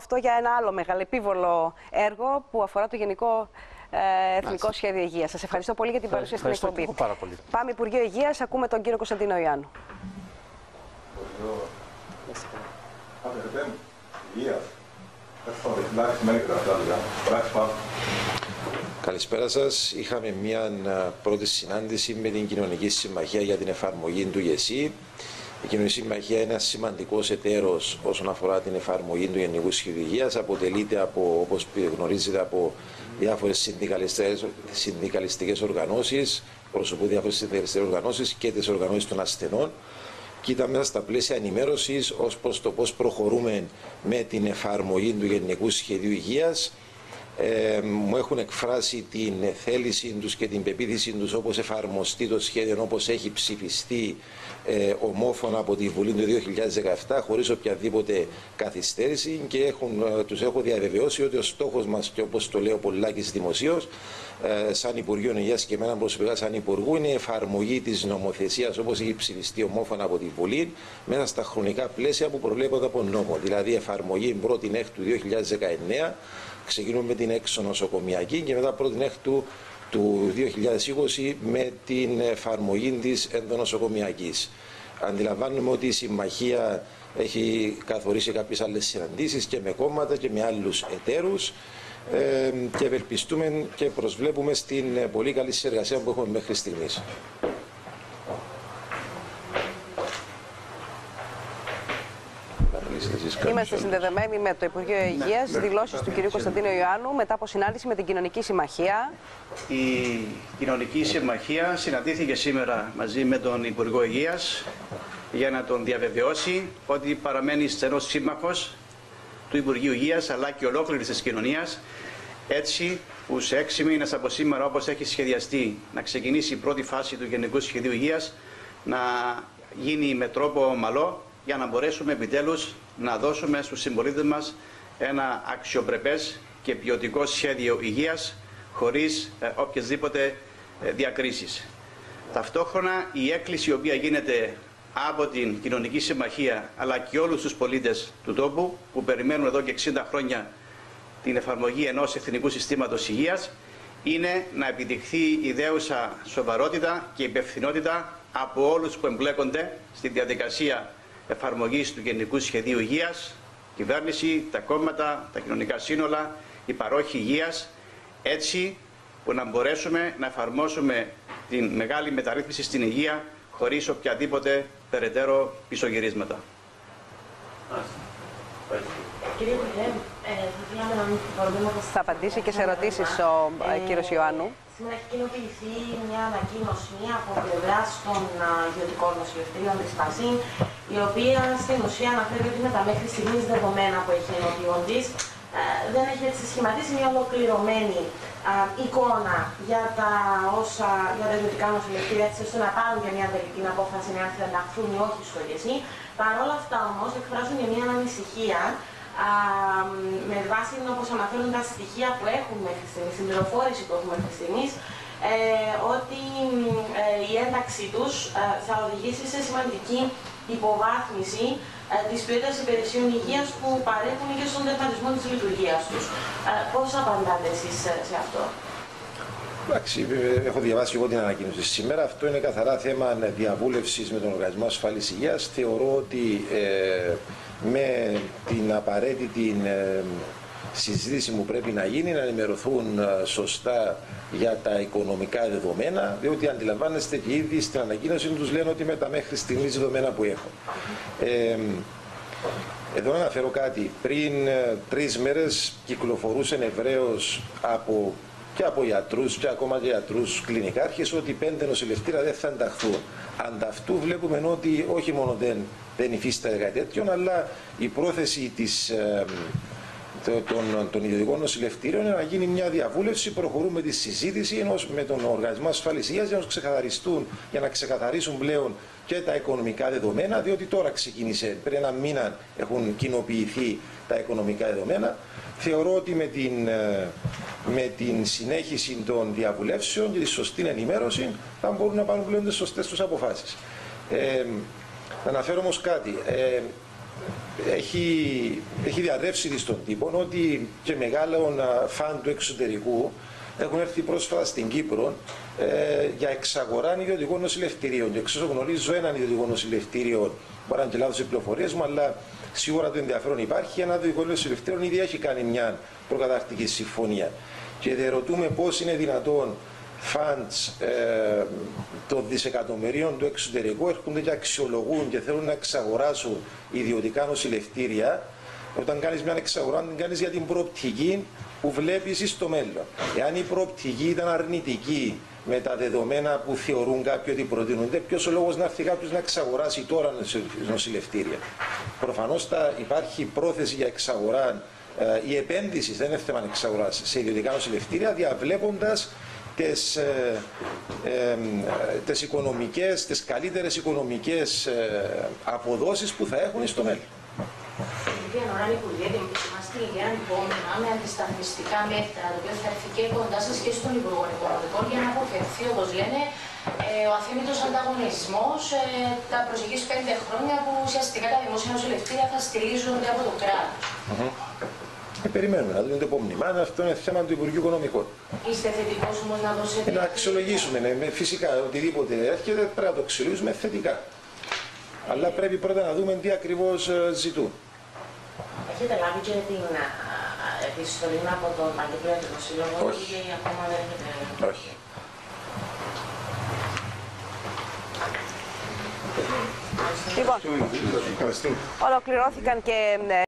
Αυτό για ένα άλλο μεγαλεπίβολο έργο που αφορά το Γενικό ε, Εθνικό Σχέδιο Υγείας. Σας ευχαριστώ πολύ για την παρουσία στην Ευχαριστώ εκπομπή. και εγώ πάρα πολύ. Πάμε Υπουργείο Υγείας, ακούμε τον κύριο Κωνσταντίνο Ιωάννου. Καλησπέρα σας. Είχαμε μια α, πρώτη συνάντηση με την Κοινωνική Συμμαχία για την εφαρμογή του ΓΕΣΥ. Η Κοινωνική Συμμαχία είναι ένας σημαντικός εταίρος όσον αφορά την εφαρμογή του Γενικού Σχεδίου Υγείας. Αποτελείται από, όπως γνωρίζετε, από διάφορες συνδικαλιστικές οργανώσεις, προσωπού διάφορες συνδικαλιστικές οργανώσεις και τις οργανώσεις των ασθενών. Και ήταν μέσα στα πλαίσια ενημέρωσης ως προς το πώς προχωρούμε με την εφαρμογή του Γενικού Σχεδίου Υγείας ε, μου έχουν εκφράσει την θέληση τους και την πεποίθηση τους όπως εφαρμοστεί το σχέδιο όπως έχει ψηφιστεί ε, ομόφωνα από τη Βουλή του 2017 χωρίς οποιαδήποτε καθυστέρηση και έχουν, ε, τους έχω διαβεβαιώσει ότι ο στόχος μας και όπως το λέω Πολάκης δημοσίως ε, σαν Υπουργείο Υγείας και εμένα προσωπικά σαν Υπουργού είναι η εφαρμογή της νομοθεσίας όπως έχει ψηφιστεί ομόφωνα από τη Βουλή μέσα στα χρονικά πλαίσια που προβλέπονται από νόμο. Δηλαδή εφαρμογή 1η Έκτου 2019 ξεκινούμε με την έξω νοσοκομιακή και μετά πρώτη έκτου του 2020 με την εφαρμογή της ενδονοσοκομιακής. Αντιλαμβάνουμε ότι η Συμμαχία έχει καθορίσει κάποιες άλλες συναντήσεις και με κόμματα και με άλλους εταίρους ε, και ευελπιστούμε και προσβλέπουμε στην πολύ καλή συνεργασία που έχουμε μέχρι στιγμής. Είμαστε συνδεδεμένοι με το Υπουργείο Υγείας, ναι. δηλώσεις του κ. Κωνσταντίνου Ιωάννου μετά από συνάντηση με την Κοινωνική Συμμαχία. Η Κοινωνική Συμμαχία συναντήθηκε σήμερα μαζί με τον Υπουργό Υγείας για να τον διαβεβαιώσει ότι παραμένει στενός σύμμαχος του Υπουργείου Υγείας αλλά και ολόκληρης της κοινωνίας έτσι που σε έξι μήνες από σήμερα όπως έχει σχεδιαστεί να ξεκινήσει η πρώτη φάση του Γενικού Σχεδίου Υγείας να γίνει με τρόπο ομαλό για να μπορέσουμε επιτέλους να δώσουμε στους συμπολίτες μας ένα αξιοπρεπές και ποιοτικό σχέδιο υγείας χωρίς ε, οποιασδήποτε ε, διακρίσεις. Ταυτόχρονα η έκκληση η οποία γίνεται από την Κοινωνική Συμμαχία αλλά και όλους τους πολίτες του τόπου που περιμένουν εδώ και 60 χρόνια την εφαρμογή ενός εθνικού συστήματος υγείας είναι να επιδειχθεί η δέουσα σοβαρότητα και υπευθυνότητα από όλους που εμπλέκονται στη διαδικασία εφαρμογής του Γενικού Σχεδίου Υγείας, κυβέρνηση, τα κόμματα, τα κοινωνικά σύνολα, οι παρόχοι υγείας, έτσι που να μπορέσουμε να εφαρμόσουμε την μεγάλη μεταρρύθμιση στην υγεία χωρίς οποιαδήποτε περαιτέρω πισωγυρίσματα. Κύριε Υπουργέ, ε, θα θέλαμε να μην μπορούμε να Θα απαντήσει και σε ερωτήσεις ο ε, κ. Ιωάννου. Σήμερα έχει κοινοποιηθεί μια ανακοίνωση από πλευράς των α, ιδιωτικών νοσηλευτήριων της ΠΑΣΗΝ, η οποία στην ουσία αναφέρει ότι με τα μέχρι στιγμής δεδομένα που έχει ενώπιον της, δεν έχει έτσι σχηματίσει μια ολοκληρωμένη α, εικόνα για τα, όσα, για τα ιδιωτικά νοσηλευτήρια, έτσι ώστε να πάρουν για μια τελική απόφαση αν θα ενταχθούν ή όχι στο ΓΕΣΥ. Παρ' όλα αυτά όμως εκφράζουν για μια ανησυχία α, με βάση όπω αναφέρουν τα στοιχεία που έχουμε μέχρι στιγμής, την πληροφόρηση που έχουμε μέχρι στιγμής, ε, ότι ε, η ένταξή τους ε, θα οδηγήσει σε σημαντική υποβάθμιση ε, της ποιότητας υπηρεσιών υγείας που παρέχουν και στον τερματισμό της λειτουργίας τους. Ε, πώς απαντάτε εσείς σε, σε αυτό; Εντάξει, ε, έχω διαβάσει εγώ την ανακοίνωση σήμερα. Αυτό είναι καθαρά θέμα διαβούλευσης με τον Οργανισμό Ασφάλεια Υγείας. Θεωρώ ότι ε, με την απαραίτητη ε, συζήτηση που πρέπει να γίνει, να ενημερωθούν ε, σωστά για τα οικονομικά δεδομένα, διότι αντιλαμβάνεστε και ήδη στην ανακοίνωση τους λένε ότι με τα μέχρι στιγμής δεδομένα που έχουν. Ε, εδώ να αναφέρω κάτι. Πριν ε, τρεις μέρες κυκλοφορούσαν ευρέως από και από γιατρούς και ακόμα και γιατρούς κλινικάρχες ότι πέντε νοσηλευτήρα δεν θα ενταχθούν. Ανταυτού βλέπουμε ότι όχι μόνο δεν, δεν υφίσταται κάτι τέτοιο, αλλά η πρόθεση της, ε, των, των ιδιωτικών νοσηλευτήριων είναι να γίνει μια διαβούλευση. Προχωρούμε τη συζήτηση ενός, με τον Οργανισμό Ασφάλεια Υγεία για να ξεκαθαριστούν, για να ξεκαθαρίσουν πλέον και τα οικονομικά δεδομένα, διότι τώρα ξεκίνησε, πριν ένα μήνα έχουν κοινοποιηθεί τα οικονομικά δεδομένα. Θεωρώ ότι με την, με την συνέχιση των διαβουλεύσεων και τη σωστή ενημέρωση θα μπορούν να πάρουν πλέον τις σωστές τους αποφάσεις. Ε, να αναφέρω όμως κάτι. Ε, έχει, έχει διαρρεύσει στον τύπο ότι και μεγάλων α, φαν του εξωτερικού έχουν έρθει πρόσφατα στην Κύπρο ε, για εξαγορά ιδιωτικών νοσηλευτηρίων. Και εξ όσων γνωρίζω, έναν ιδιωτικό νοσηλευτήριο, μπορεί να είναι και λάθος οι πληροφορίες μου, αλλά σίγουρα το ενδιαφέρον υπάρχει. Ένα ιδιωτικό νοσηλευτήριο ήδη έχει κάνει μια προκαταρκτική συμφωνία. Και ρωτούμε πώς είναι δυνατόν funds ε, των δισεκατομμυρίων του εξωτερικού έρχονται και αξιολογούν και θέλουν να εξαγοράσουν ιδιωτικά νοσηλευτήρια όταν κάνεις μια εξαγορά την κάνεις για την προοπτική που βλέπεις στο μέλλον. Εάν η προοπτική ήταν αρνητική με τα δεδομένα που θεωρούν κάποιοι ότι προτείνονται, ποιος ο λόγος να έρθει κάποιος να εξαγοράσει τώρα νοσηλευτήρια; Προφανώς υπάρχει πρόθεση για εξαγορά ε, η επένδυση, δεν είναι θέμα εξαγορά, σε ιδιωτικά νοσηλευτήρια, διαβλέποντας τις, ε, ε, τις οικονομικές, τις καλύτερες οικονομικές ε, αποδόσεις που θα έχουν στο μέλλον. Κύριε Νοράλη, Υπουργέ, ετοιμαστεί για ένα υπόμνημα με αντισταθμιστικά μέτρα, το οποίο θα έρθει και κοντά σας και στον Υπουργό Οικονομικών για να αποφευθεί, όπως λένε, ε, ο αθέμητος ανταγωνισμός ε, τα προσεχείς πέντε χρόνια που ουσιαστικά τα δημοσία νοσηλευτήρια θα στηρίζονται από το κράτος. Ε, περιμένουμε να δούμε το υπόμνημα. Αυτό είναι θέμα του Υπουργείου Οικονομικών. Είστε θετικός όμως να δώσετε. Ε, να αξιολογήσουμε. Ναι, με- φυσικά, οτιδήποτε έρχεται πρέπει να το αξιολογήσουμε θετικά. Αλλά πρέπει πρώτα να δούμε τι ακριβώς ζητούν. Έχετε λάβει και την α, α, επιστολή από τον Παγκύπριο Σύλλογο Όχι. ή ακόμα δεν έχετε. Όχι. Λοιπόν, Ευχαριστούμε. ολοκληρώθηκαν και ε,